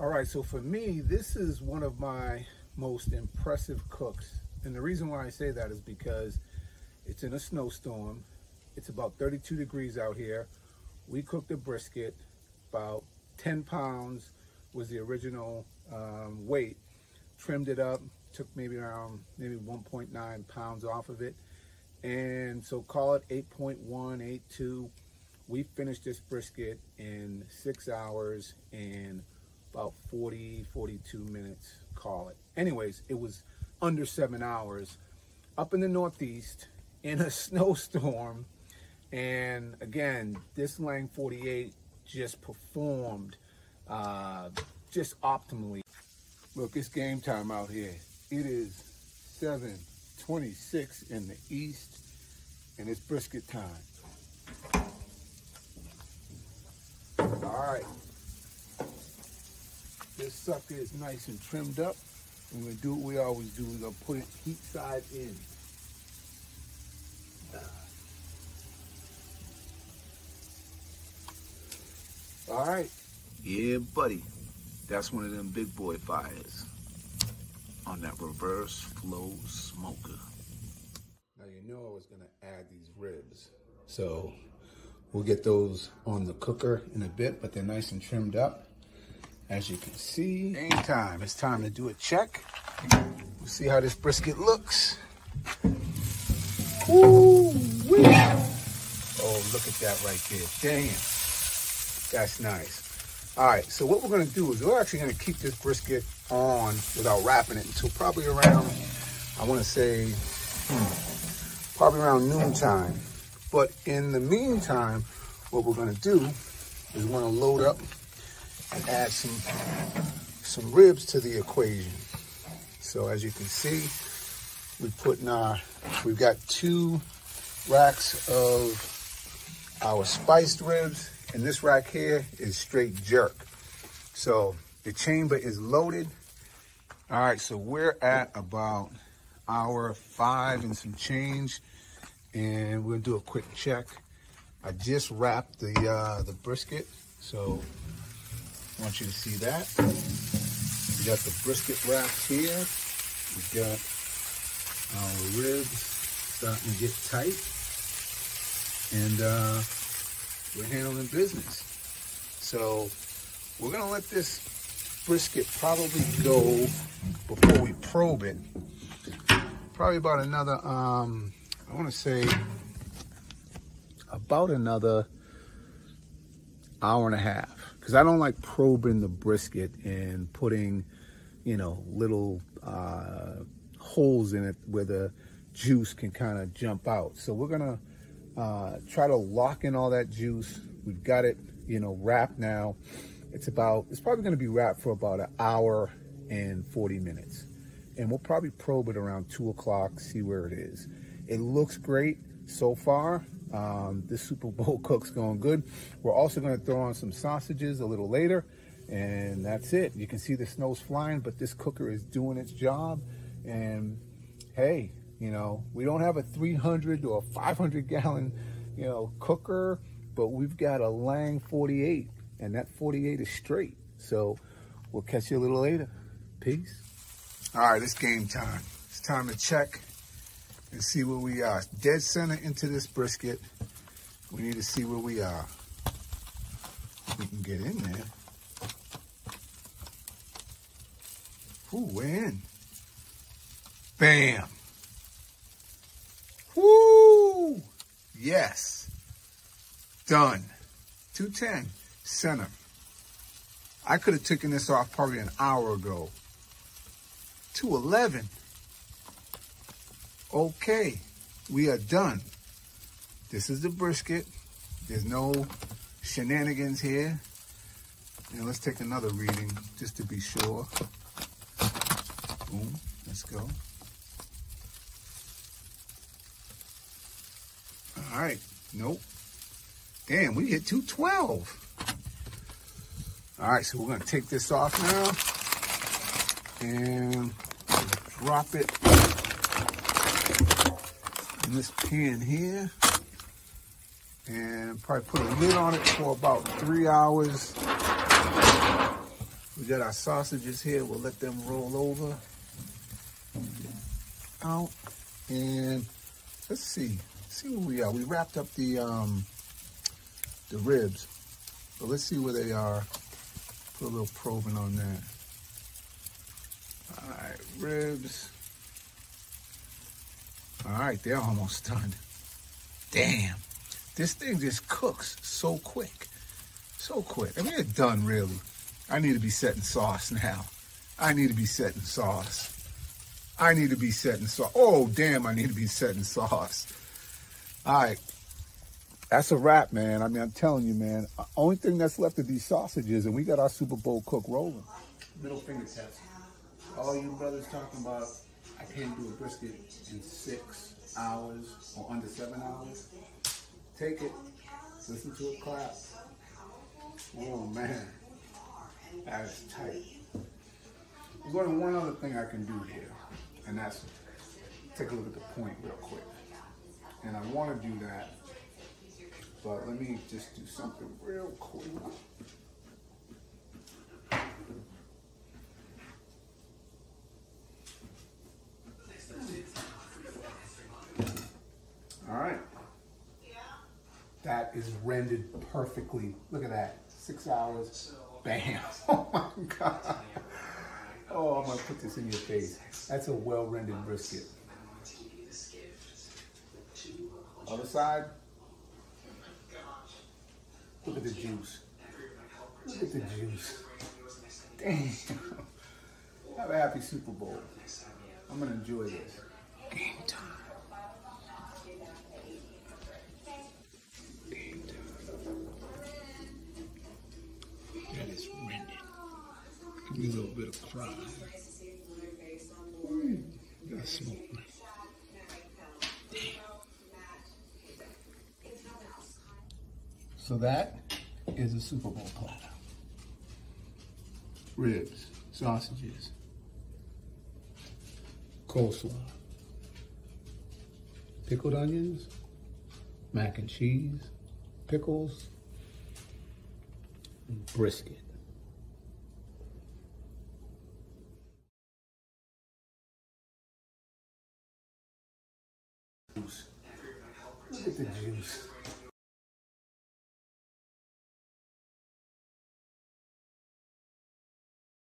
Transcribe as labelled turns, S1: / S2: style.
S1: All right, so for me, this is one of my most impressive cooks. And the reason why I say that is because it's in a snowstorm. It's about 32 degrees out here. We cooked a brisket, about 10 pounds was the original um, weight. Trimmed it up, took maybe around maybe 1.9 pounds off of it. And so call it 8.1, 8.2. We finished this brisket in six hours and about 40, 42 minutes, call it. Anyways, it was under seven hours up in the Northeast in a snowstorm. And again, this Lang 48 just performed uh, just optimally. Look, it's game time out here. It is 7.26 in the East and it's brisket time. All right. This sucker is nice and trimmed up. We're gonna do what we always do. We're gonna put it heat side in. All right.
S2: Yeah, buddy. That's one of them big boy fires on that reverse flow smoker.
S1: Now you know I was gonna add these ribs. So we'll get those on the cooker in a bit, but they're nice and trimmed up. As you can see, anytime it's time to do a check. We'll see how this brisket looks. Ooh, wee. Oh, look at that right there. Damn. That's nice. All right, so what we're gonna do is we're actually gonna keep this brisket on without wrapping it until probably around, I wanna say, hmm, probably around noontime. But in the meantime, what we're gonna do is we're gonna load up and add some, some ribs to the equation. So as you can see, we put in our, we've got two racks of our spiced ribs and this rack here is straight jerk. So the chamber is loaded. All right, so we're at about hour five and some change, and we'll do a quick check. I just wrapped the uh, the brisket, so I want you to see that. We got the brisket wrapped here. We got our ribs starting to get tight, and uh, we're handling business. So we're gonna let this brisket probably go before we probe it. Probably about another, um, I wanna say about another hour and a half. Cause I don't like probing the brisket and putting, you know, little uh, holes in it where the juice can kind of jump out. So we're gonna uh, try to lock in all that juice. We've got it, you know, wrapped now. It's about, it's probably gonna be wrapped for about an hour and 40 minutes. And we'll probably probe it around two o'clock, see where it is. It looks great so far. Um, this Super Bowl cook's going good. We're also gonna throw on some sausages a little later and that's it. You can see the snow's flying, but this cooker is doing its job. And hey, you know, we don't have a 300 or 500 gallon, you know, cooker, but we've got a Lang 48 and that 48 is straight. So we'll catch you a little later. Peace. All right, it's game time. It's time to check and see where we are. Dead center into this brisket. We need to see where we are. We can get in there. Ooh, we're in. Bam. Woo! Yes. Done. 210, center. I could have taken this off probably an hour ago. 211. Okay, we are done. This is the brisket. There's no shenanigans here. And let's take another reading just to be sure. Boom, let's go. All right, nope. Damn, we hit 212. All right, so we're gonna take this off now and drop it in this pan here and probably put a lid on it for about three hours. We got our sausages here. We'll let them roll over. Out. And let's see. See where we are. We wrapped up the um the ribs. But let's see where they are. Put a little probing on that. All right, ribs. All right, they're almost done. Damn, this thing just cooks so quick. So quick. I mean, it's done really. I need to be setting sauce now. I need to be setting sauce. I need to be setting sauce. Oh, damn, I need to be setting sauce. All right. That's a wrap, man. I mean, I'm telling you, man. Only thing that's left of these sausages, and we got our Super Bowl cook rolling. Middle finger test. All you brothers talking about, I can't do a brisket in six hours or under seven hours. Take it. Listen to it clap. Oh, man. That is tight. There's only one other thing I can do here, and that's take a look at the point real quick. And I want to do that but let me just do something real quick. Rendered perfectly. Look at that. Six hours. Bam. Oh my God. Oh, I'm going to put this in your face. That's a well rendered brisket. Other side. Look at the juice. Look at the juice. Damn. Have a happy Super Bowl. I'm gonna enjoy this. Game time. Bit of fry. Mm, got smoke. So that is a Super Bowl platter. Ribs, sausages, coleslaw, pickled onions, mac and cheese, pickles, and brisket. Look at the juice.